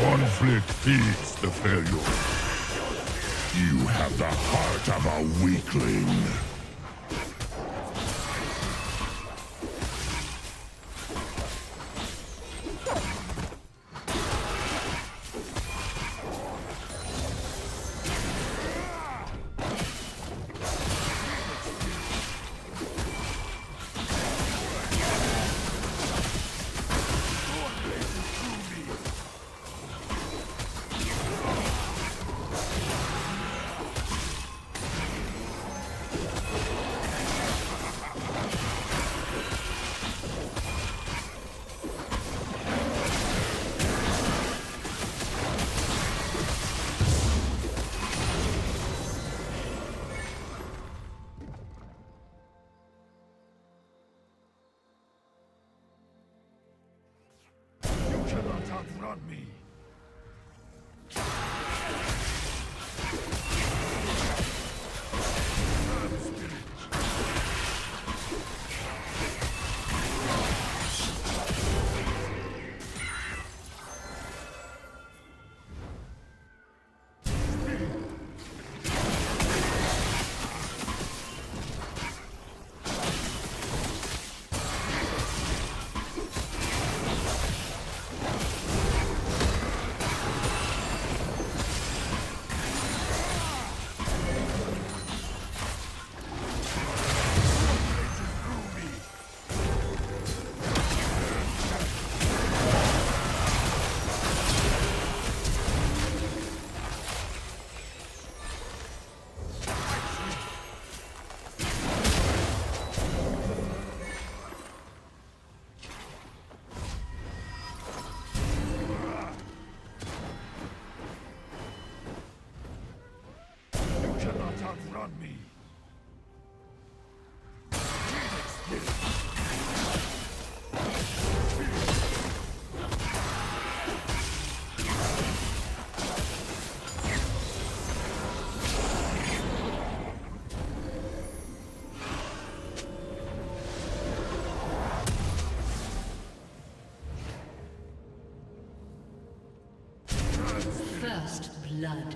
Conflict feeds the failure. You have the heart of a weakling. on me. Blood.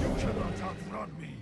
You cannot outrun me!